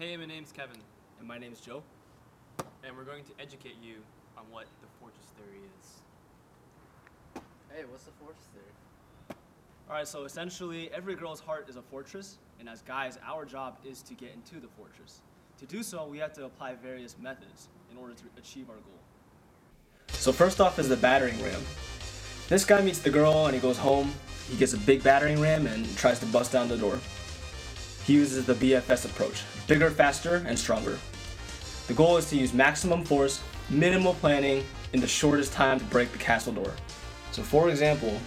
Hey, my name's Kevin, And my name's Joe. and we're going to educate you on what the fortress theory is. Hey, what's the fortress theory? Alright, so essentially, every girl's heart is a fortress, and as guys, our job is to get into the fortress. To do so, we have to apply various methods in order to achieve our goal. So, first off is the battering ram. This guy meets the girl and he goes home. He gets a big battering ram and tries to bust down the door. He uses the BFS approach bigger, faster, and stronger. The goal is to use maximum force, minimal planning, in the shortest time to break the castle door. So, for example,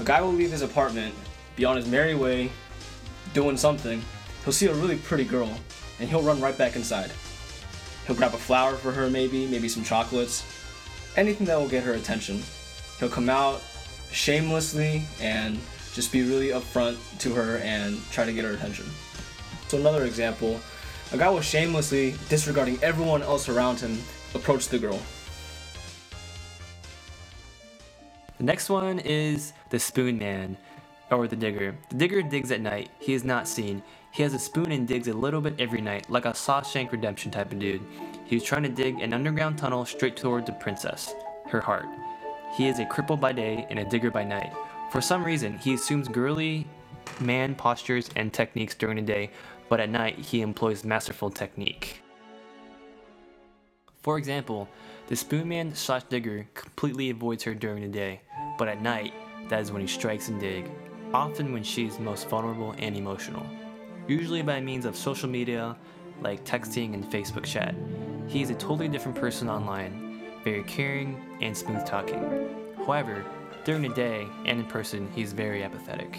a guy will leave his apartment, be on his merry way, doing something. He'll see a really pretty girl, and he'll run right back inside. He'll grab a flower for her, maybe, maybe some chocolates, anything that will get her attention. He'll come out shamelessly and just be really upfront to her and try to get her attention. So, another example a guy was shamelessly, disregarding everyone else around him, approached the girl. The next one is the Spoon Man, or the Digger. The Digger digs at night. He is not seen. He has a spoon and digs a little bit every night, like a Shawshank Redemption type of dude. He was trying to dig an underground tunnel straight towards the princess, her heart. He is a cripple by day and a digger by night. For some reason, he assumes girly man postures and techniques during the day, but at night he employs masterful technique. For example, the spoonman slash digger completely avoids her during the day, but at night, that is when he strikes and dig, often when she is most vulnerable and emotional. Usually by means of social media like texting and Facebook chat. He is a totally different person online, very caring and smooth talking. However, during the day and in person, he is very apathetic.